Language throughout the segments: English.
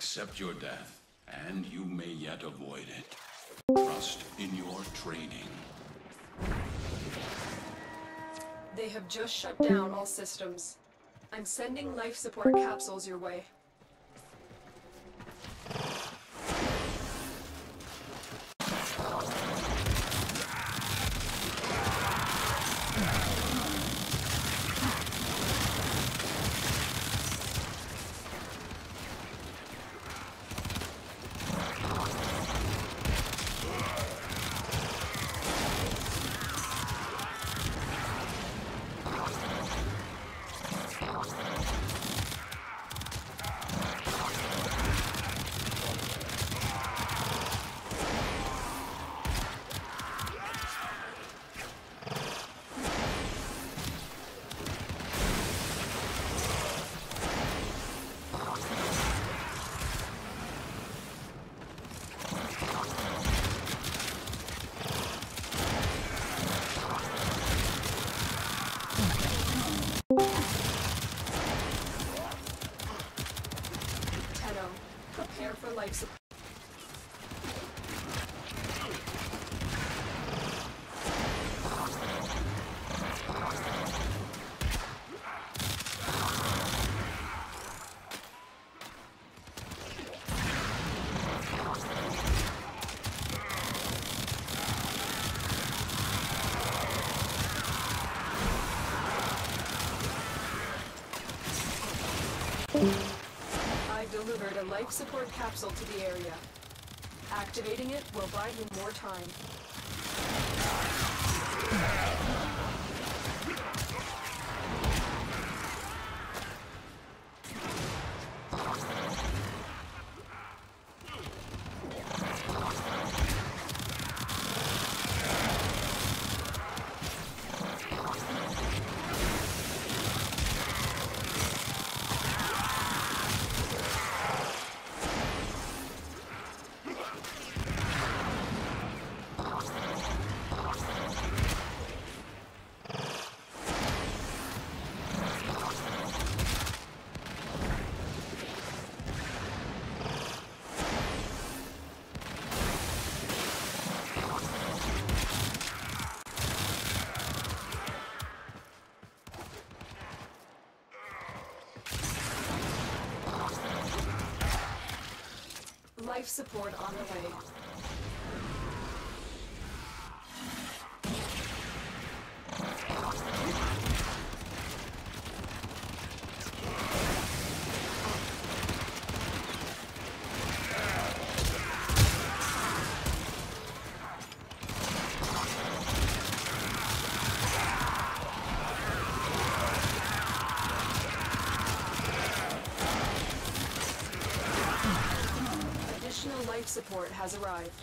Accept your death, and you may yet avoid it. Trust in your training. They have just shut down all systems. I'm sending life support capsules your way. For delivered a life support capsule to the area. Activating it will buy you more time. Life support on the way. Additional life support has arrived.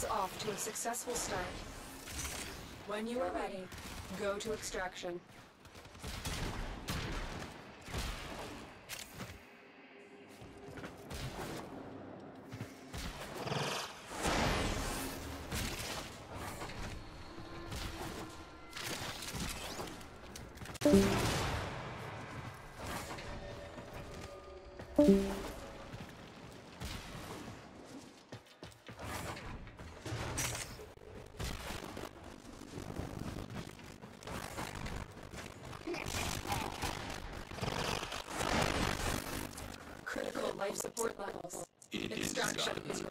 Is off to a successful start. When you are ready, go to extraction. Critical life support levels. It is Extraction done. is